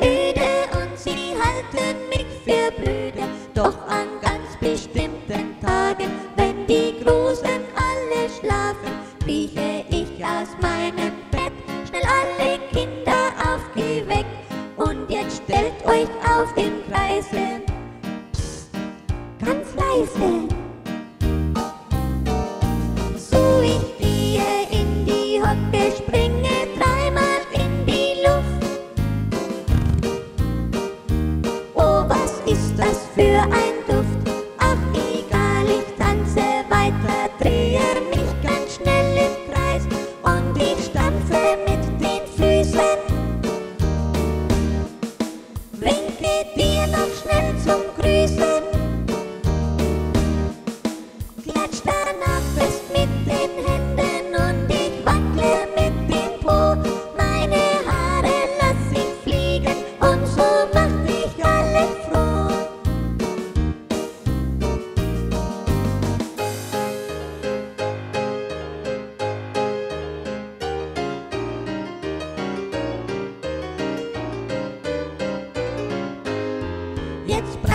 öde und sie halten mich für blöde. Doch an ganz bestimmten Tagen, wenn die Großen alle schlafen, krieche ich aus meinem Bett, schnell alle Kinder aufgeweckt. Und jetzt stellt euch auf den Kreisel, Kreis, ganz leise.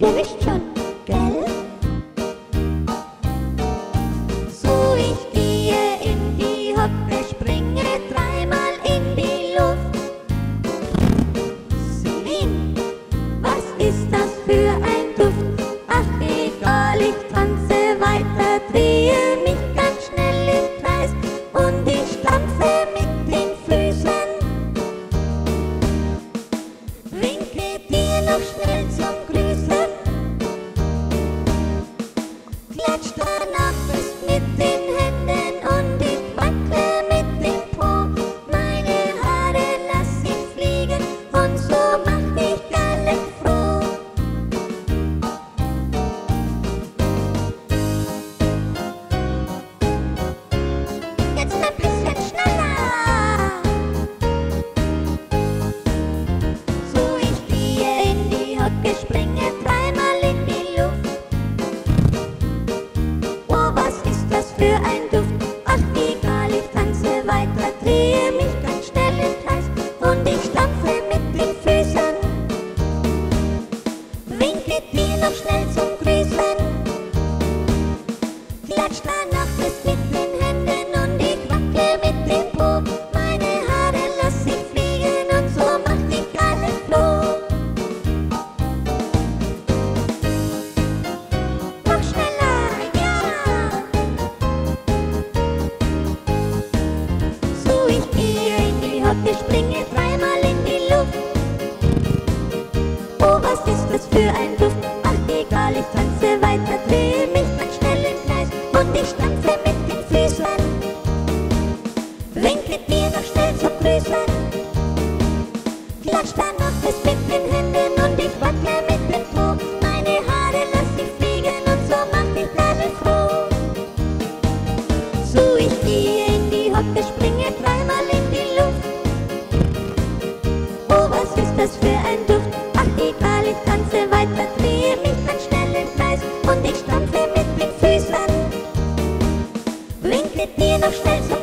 ihr wisst schon, gell? So ich gehe in die Hoppe, springe dreimal in die Luft. Celine, was ist das für ein Duft? Ach egal, ich tanze weiter, drehe mich ganz schnell im Kreis und ich stampfe mit den Füßen. Winke dir noch schnell. đưa anh tôi Klatsch dann noch bis mit den Händen und ich wacke mit dem Po. Meine Haare lass ich fliegen und so macht mich alle froh. So ich gehe in die Hotte, springe dreimal in die Luft. Oh, was ist das für ein Duft? Ach egal, ich tanze weiter, drehe mich dann schnell Kreis und ich stampfe mit den Füßen. Winke dir noch schnell zum